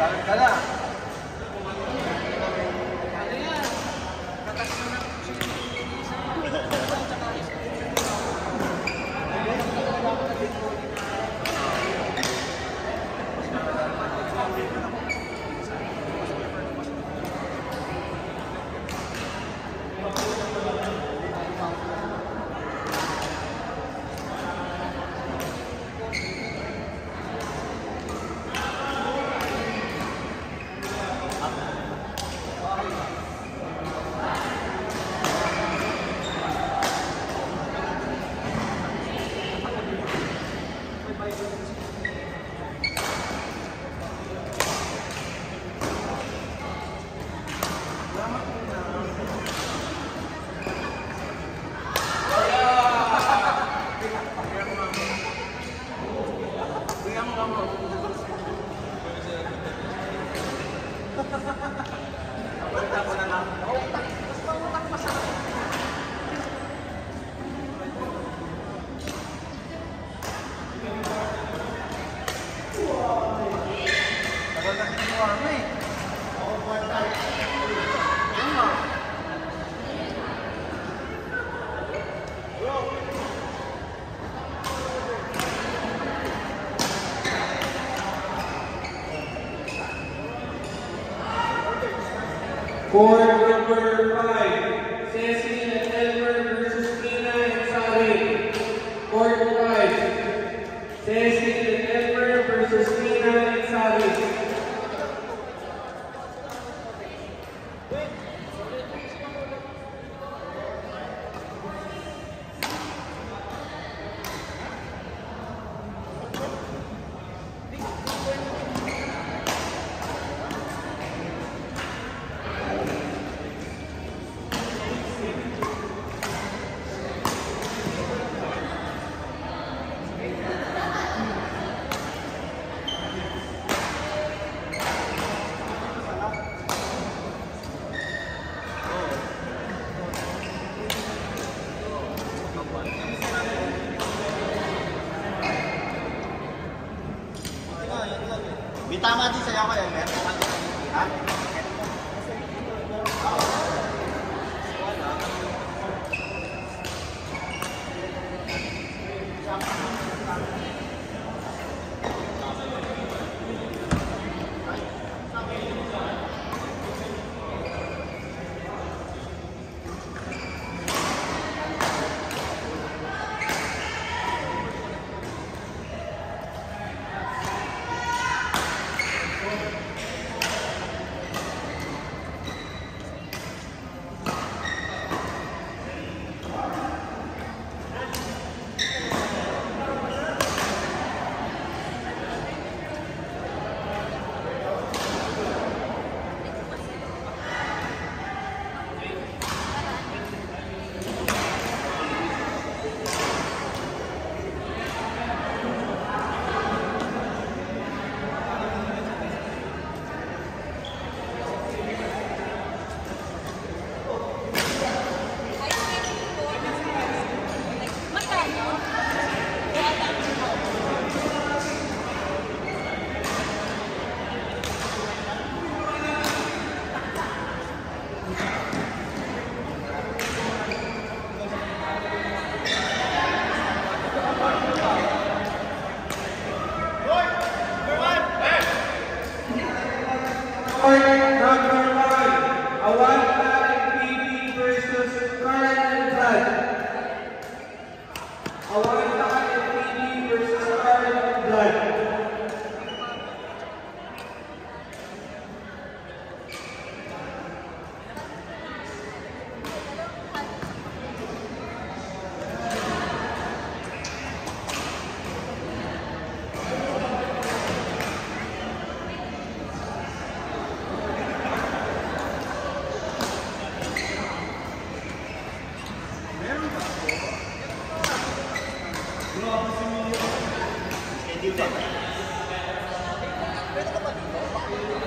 Kalian. For number five, Sassy Bitama din sa'yo ko yan, men. Ha? ペロペロパンに乗る場合は。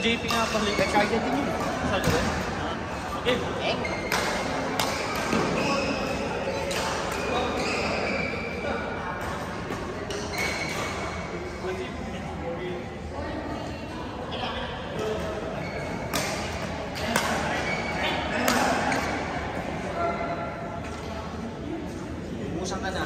JP nga pala. Eh, kaya tingin. Saan ko Okay. Okay. Busan ka na.